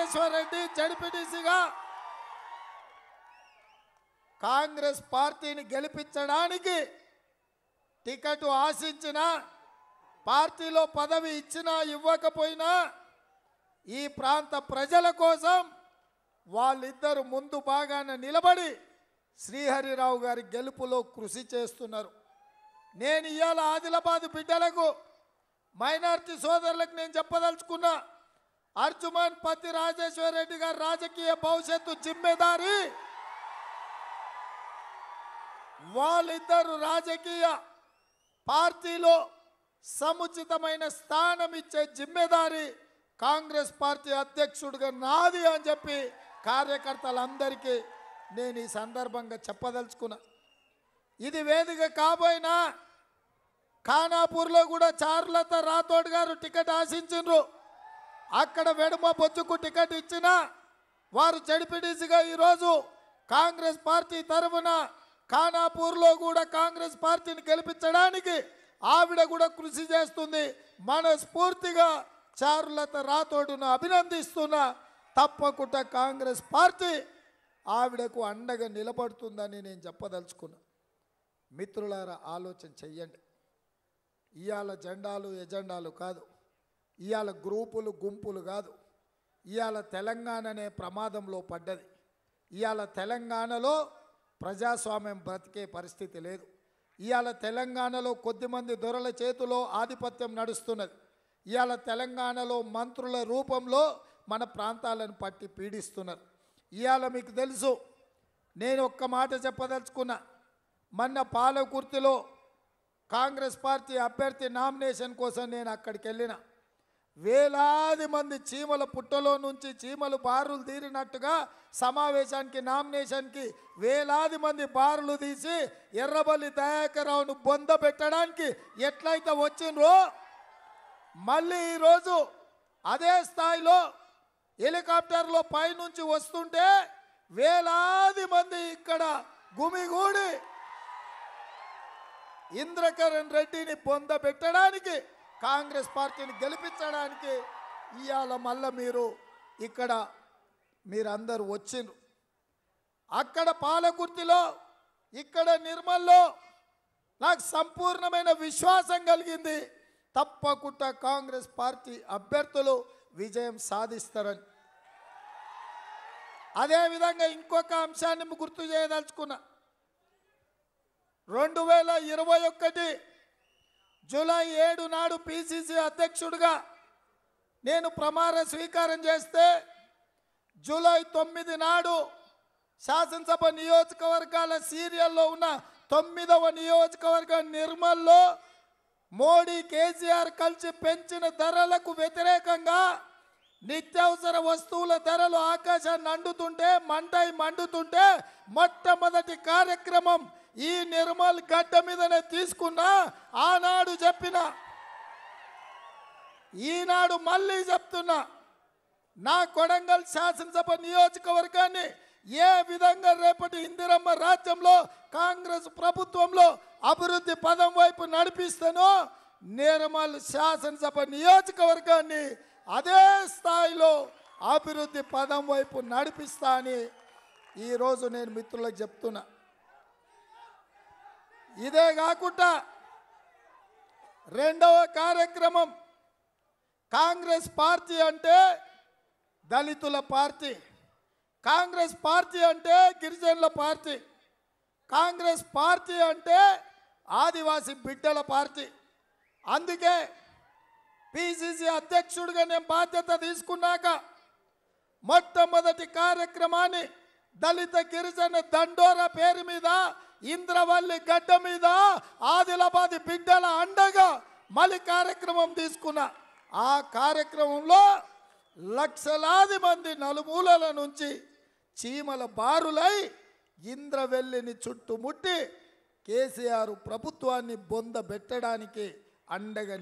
రాజేశ్వర రెడ్డి జడ్పీటీసీగా కాంగ్రెస్ పార్టీని గెలిపించడానికి టికెట్ ఆశించిన పార్టీలో పదవి ఇచ్చినా ఇవ్వకపోయినా ఈ ప్రాంత ప్రజల కోసం వాళ్ళిద్దరు ముందు బాగాన నిలబడి శ్రీహరిరావు గారి గెలుపులో కృషి చేస్తున్నారు. నేను ఇవాళ ఆదిలాబాద్ బిడ్డలకు మైనార్టీ సోదరులకు నేను చెప్పదలుచుకున్నా అర్జుమన్ పత్తి రాజేశ్వర్ రెడ్డి గారి రాజకీయ భవిష్యత్తు జిమ్మెదారి వాళ్ళిద్దరు రాజకీయ పార్టీలో సముచితమైన స్థానం ఇచ్చే జిమ్మెదారి కాంగ్రెస్ పార్టీ అధ్యక్షుడిగా నాది అని చెప్పి కార్యకర్తలందరికీ నేను ఈ సందర్భంగా చెప్పదలుచుకున్నా. ఇది వేదిక కాబోయినా ఖానాపూర్లో కూడా చారులత రాథోడ్ గారు టికెట్ ఆశించిండ్రు. అక్కడ వెడమ బొచ్చుకు టికెట్ ఇచ్చిన వారు జడిపిడిసిగా ఈరోజు కాంగ్రెస్ పార్టీ తరఫున ఖానాపూర్లో కూడా కాంగ్రెస్ పార్టీని గెలిపించడానికి ఆవిడ కూడా కృషి చేస్తుంది. మనస్ఫూర్తిగా చారులత రాతోడును అభినందిస్తున్నా. తప్పకుండా కాంగ్రెస్ పార్టీ ఆవిడకు అండగా నిలబడుతుందని నేను చెప్పదలుచుకున్నా. మిత్రులారా ఆలోచన చెయ్యండి. ఇవాళ జెండాలు ఎజెండాలు కాదు. ఇవాళ గ్రూపులు గుంపులు కాదు. ఇవాళ తెలంగాణ అనే ప్రమాదంలో పడ్డది. ఇవాళ తెలంగాణలో ప్రజాస్వామ్యం బ్రతికే పరిస్థితి లేదు. ఇవాళ తెలంగాణలో కొద్దిమంది దొరల చేతిలో ఆధిపత్యం నడుస్తున్నది. ఇవాళ తెలంగాణలో మంత్రుల రూపంలో మన ప్రాంతాలను పట్టి పీడిస్తున్నారు. ఇవాళ మీకు తెలుసు నేను ఒక్క మాట చెప్పదలుచుకున్నా. మొన్న పాలకుర్తిలో కాంగ్రెస్ పార్టీ అభ్యర్థి నామినేషన్ కోసం నేను అక్కడికి వెళ్ళినా. వేలాది మంది చీమల పుట్టలో నుంచి చీమలు బారులు తీరినట్టుగా సమావేశానికి నామినేషన్కి వేలాది మంది బారులు తీసి ఎర్రబల్లి దయాకరావును బొంద పెట్టడానికి ఎట్లయితే వచ్చిండ్రో మళ్ళీ ఈరోజు అదే స్థాయిలో హెలికాప్టర్లో పైనుంచి వస్తుంటే వేలాది మంది ఇక్కడ గుమిగూడి ఇంద్రకరణ్ రెడ్డిని పొందబెట్టడానికి కాంగ్రెస్ పార్టీని గెలిపించడానికి ఇవాళ మళ్ళీ మీరు ఇక్కడ మీరందరూ వచ్చిండ్రు. అక్కడ పాలకుర్తిలో ఇక్కడ నిర్మల్లో నాకు సంపూర్ణమైన విశ్వాసం కలిగింది. తప్పకుండా కాంగ్రెస్ పార్టీ అభ్యర్థులు విజయం సాధిస్తారని. అదేవిధంగా ఇంకొక అంశాన్ని గుర్తు చేయదలుచుకున్నా. రెండు వేల ఇరవై ఒకటి జూలై ఏడు నాడు పిసిసి అధ్యక్షుడిగా నేను ప్రమాణ స్వీకారం చేస్తే జూలై తొమ్మిది నాడు శాసనసభ నియోజకవర్గాల సీరియల్లో ఉన్న తొమ్మిదవ నియోజకవర్గం నిర్మల్లో మోడీ కేసీఆర్ కలిసి పెంచిన ధరలకు వ్యతిరేకంగా నిత్యావసర వస్తువుల ధరలు ఆకాశాన్ని అండుతుంటే మంటై మండుతుంటే మొట్టమొదటి కార్యక్రమం ఈ నిర్మల్ గడ్డ మీదనే తీసుకున్న ఆనాడు చెప్పిన. ఈనాడు మళ్ళీ చెప్తున్నా నా కొడంగల్ శాసనసభ నియోజకవర్గాన్ని ఏ విధంగా రేపటి ఇందిరమ్మ రాజ్యంలో కాంగ్రెస్ ప్రభుత్వంలో అభివృద్ధి పదం వైపు నడిపిస్తానో నిర్మల్ శాసనసభ నియోజకవర్గాన్ని అదే స్థాయిలో అభివృద్ధి పదం వైపు నడిపిస్తా అని ఈరోజు నేను మిత్రులకు చెప్తున్నా. ఇదే కాకుండా రెండవ కార్యక్రమం కాంగ్రెస్ పార్టీ అంటే దళితుల పార్టీ. కాంగ్రెస్ పార్టీ అంటే గిరిజనుల పార్టీ. కాంగ్రెస్ పార్టీ అంటే ఆదివాసీ బిడ్డల పార్టీ. అందుకే పిసిసి అధ్యక్షుడిగా నేను బాధ్యత తీసుకున్నాక మొట్టమొదటి కార్యక్రమాన్ని దళిత గిరిజన దండోరా పేరు మీద ఇంద్రవల్లి గడ్డ మీద ఆదిలాబాద్ బిడ్డల అండగా మళ్ళీ కార్యక్రమం తీసుకున్నా ఆ కార్యక్రమంలో లక్షలాది మంది నలుమూలల నుంచి చీమల బారులై ఇంద్రవెల్లిని చుట్టుముట్టి కేసీఆర్ ప్రభుత్వాన్ని బొందబెట్టడానికి అండగా